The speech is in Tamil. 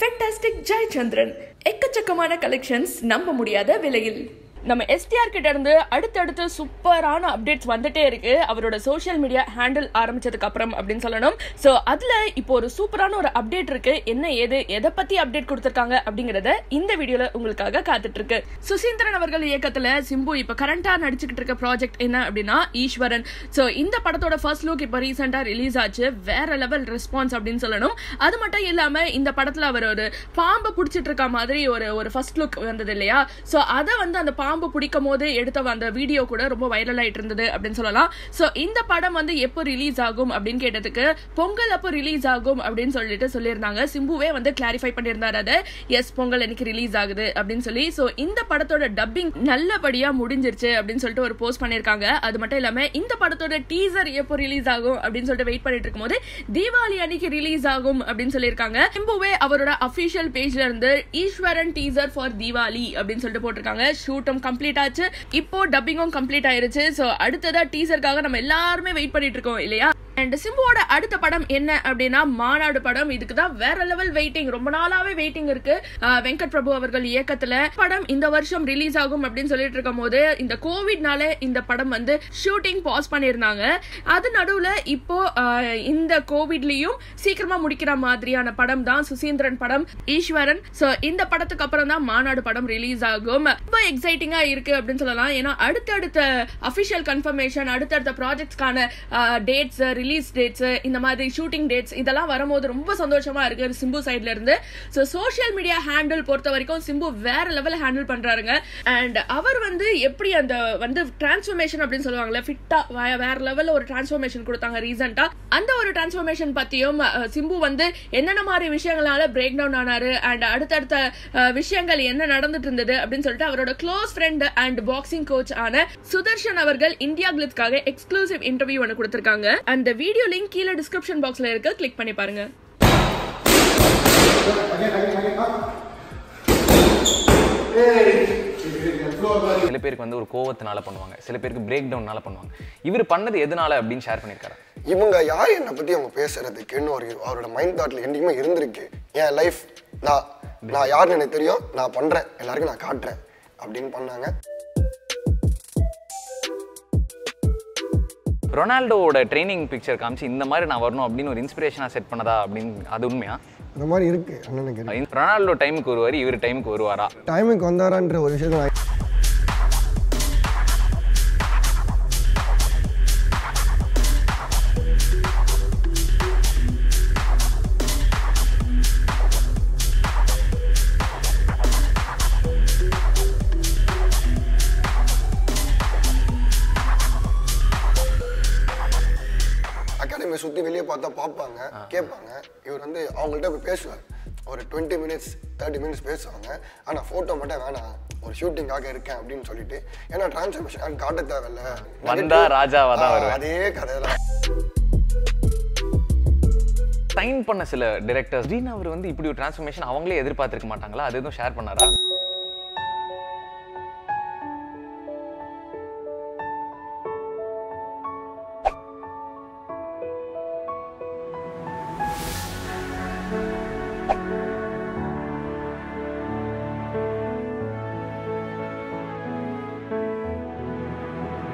ஃபென்டாஸ்டிக் ஜெயச்சந்திரன் எக்கச்சக்கமான கலெக்ஷன்ஸ் நம்ப முடியாத விலையில். நம்ம எஸ்டிஆர் கிட்ட இருந்து அடுத்தடுத்து சூப்பரான அப்டேட்ஸ் வந்துட்டே இருக்கு. அவரோட சோஷியல் மீடியா ஹேண்டில் ஆரம்பிச்சதுக்கு அப்புறம் அப்படின்னு சொல்லணும். ஸோ அதுல இப்போ ஒரு சூப்பரான ஒரு அப்டேட் இருக்கு. என்ன ஏது எதை பத்தி அப்டேட் கொடுத்துருக்காங்க அப்படிங்கறத இந்த வீடியோல உங்களுக்காக காத்துட்டு இருக்கு சுசீந்திரன் அவர்கள் இயக்கத்துல சிம்பு இப்ப கரண்டா நடிச்சுக்கிட்டு இருக்க ப்ராஜெக்ட் என்ன அப்படின்னா ஈஸ்வரன். ஸோ இந்த படத்தோட ஃபர்ஸ்ட் லுக் இப்போ ரீசெண்டா ரிலீஸ் ஆச்சு. வேற லெவல் ரெஸ்பான்ஸ் அப்படின்னு சொல்லணும். அது மட்டும் இல்லாம இந்த படத்துல அவர் ஒரு பாம்பை பிடிச்சிட்டு இருக்க மாதிரி ஒரு ஒரு ஃபர்ஸ்ட் லுக் வந்தது இல்லையா? ஸோ அதை வந்து அந்த பாம்பு பிடிக்கும் போது எடுத்த அந்த வீடியோ கூட ரொம்ப வைரல் ஆயிட்டு இருந்தது அப்படின்னு சொல்லலாம். ஸோ இந்த படம் வந்து எப்போ ரிலீஸ் ஆகும் அப்படின்னு கேட்டதுக்கு பொங்கல் அப்போ ரிலீஸ் ஆகும் அப்படின்னு சொல்லிட்டு சொல்லியிருந்தாங்க. சிம்புவே வந்து கிளாரிஃபை பண்ணியிருந்தாரு அது. எஸ் பொங்கல் எனக்கு ரிலீஸ் ஆகுது அப்படின்னு சொல்லி. ஸோ இந்த படத்தோட டப்பிங் நல்லபடியாக முடிஞ்சிருச்சு அப்படின்னு சொல்லிட்டு ஒரு போஸ்ட் பண்ணியிருக்காங்க. அது மட்டும் இல்லாமல் இந்த படத்தோட டீசர் எப்போ ரிலீஸ் ஆகும் அப்படின்னு சொல்லிட்டு வெயிட் பண்ணிட்டு இருக்கும்போது தீபாவளி அன்னைக்கு ரிலீஸ் ஆகும் அப்படின்னு சொல்லியிருக்காங்க. சிம்புவே அவரோட அஃபிஷியல் பேஜ்ல இருந்து ஈஸ்வரன் டீசர் ஃபார் தீபாவளி அப்படின்னு சொல்லிட்டு போட்டிருக்காங்க. ஷூட்டும் கம்ப்ளீட் ஆச்சு. இப்போ டப்பிங்கும் கம்ப்ளீட் ஆயிருச்சு. சோ அடுத்ததா டீசருக்காக நம்ம எல்லாருமே வெயிட் பண்ணிட்டு இருக்கோம் இல்லையா? அண்ட் சிம்புவோட அடுத்த படம் என்ன அப்படின்னா மாநாடு படம். இதுக்கு தான் வேற லெவல் வெயிட்டிங் ரொம்ப நாளாவே வெயிட்டிங் இருக்கு. வெங்கட் பிரபு அவர்கள் இயக்கத்துல. படம் இந்த வருஷம் ரிலீஸ் ஆகும் அப்படின்னு சொல்லிட்டு இருக்கும் போது இந்த கோவிட்னால இந்த படம் வந்து ஷூட்டிங் பாஸ் பண்ணியிருந்தாங்க. அது நடுவுல இப்போ இந்த கோவிட்லயும் சீக்கிரமா முடிக்கிற மாதிரியான படம் தான் சுசீந்திரன் படம் ஈஸ்வரன். சோ இந்த படத்துக்கு அப்புறம் தான் மாநாடு படம் ரிலீஸ் ஆகும். ரொம்ப எக்ஸைட்டிங்கா இருக்கு அப்படின்னு சொல்லலாம். ஏன்னா அடுத்தடுத்த அபிஷியல் கன்ஃபர்மேஷன் அடுத்தடுத்த ப்ராஜெக்ட்ஸ்க்கான டேட்ஸ் ரிலீஸ் டேட்ஸ் இந்த மாதிரி ஷூட்டிங் டேட்ஸ் இதெல்லாம் வரும்போது ரொம்ப சந்தோஷமா இருக்கு சிம்பு சைட்ல இருந்து. ஸோ சோஷியல் மீடியா ஹேண்டில் பொறுத்த வரைக்கும் சிம்பு வேற லெவல் ஹேண்டில் பண்றாருங்க. அண்ட் அவர் வந்து எப்படி அந்த வந்து டிரான்ஸ்ஃபர்மேஷன் அப்படின்னு சொல்லுவாங்கல்ல ஃபிட்டா வேற லெவல்ல ஒரு டிரான்ஸ்ஃபர்மேஷன் கொடுத்தாங்க ரீசெண்டா அந்த ஒரு டிரான்ஸ்ஃபர்மேஷன் பத்தியும் சிம்பு வந்து என்னென்ன மாதிரி விஷயங்களால பிரேக் டவுன் ஆனாரு அண்ட் அடுத்தடுத்த விஷயங்கள் என்ன நடந்துட்டு இருந்தது அப்படின்னு சொல்லிட்டு அவரோட close friend and boxing coach ஆன சுதர்ஷன் அவர்கள் இந்தியா கிளிப்ஸ்க்காக எக்ஸ்க்ளூசிவ் இன்டர்வியூ ஒன்று கொடுத்துருக்காங்க. அந்த வீடியோ லிங்க் கீழே டிஸ்கிரிப்ஷன் பாக்ஸ்ல இருக்கு. கிளிக் பண்ணி பாருங்க. சில பேருக்கு வந்து ஒரு கோவத்தினால பண்ணுவாங்க. சில பேருக்கு பிரேக் டவுன்னால பண்ணுவாங்க. இவர் பண்ணது எதனால அப்படின்னு ஷேர் பண்ணியிருக்காரு இவங்க யார் என்னை பற்றி அவங்க பேசுறதுக்குன்னு ஒரு அவரோட மைண்ட் தாட்டில் என்றைக்குமே இருந்திருக்கு. என் லைஃப் நான் நான் யாருன்னு எனக்கு தெரியும். நான் பண்ணுறேன் எல்லாருக்கும் நான் காட்டுறேன். அப்படின்னு பண்ணாங்க. ரொனால்டோவோட ட்ரைனிங் பிக்சர் காமிச்சு இந்த மாதிரி நான் வரணும் அப்படின்னு ஒரு இன்ஸ்பிரேஷனாக செட் பண்ணதா அப்படின்னு அது உண்மையா? அந்த மாதிரி இருக்கு அண்ணனுக்கு இருக்கு. ரொனால்டோ டைமுக்கு வருவார் இவர் டைமுக்கு வருவாரா? டைமுக்கு வந்தாரான்ற ஒரு விஷயத்தை அகாடமியை சுற்றி வெளியே பார்த்தா பார்ப்பாங்க கேட்பாங்க. இவர் வந்து அவங்கள்ட்ட போய் பேசுவார். ஒரு டுவெண்ட்டி மினிட்ஸ் தேர்ட்டி மினிட்ஸ் பேசுவாங்க. ஆனால் ஃபோட்டோ மட்டும் வேணாம். ஒரு ஷூட்டிங்காக இருக்கேன் அப்படின்னு சொல்லிட்டு. ஏன்னா டிரான்ஸ்ஃபர்மேஷன் காட்ட தேவையில்ல. வந்தா ராஜாவா தான். அதே கதை தான். சைன் பண்ண சில டிரெக்டர்ஸ் திடீர்னு அவர் வந்து இப்படி ஒரு டிரான்ஸ்ஃபர்மேஷன் அவங்களே எதிர்பார்த்திருக்க மாட்டாங்களா? அது எதுவும் ஷேர் பண்ணாரா?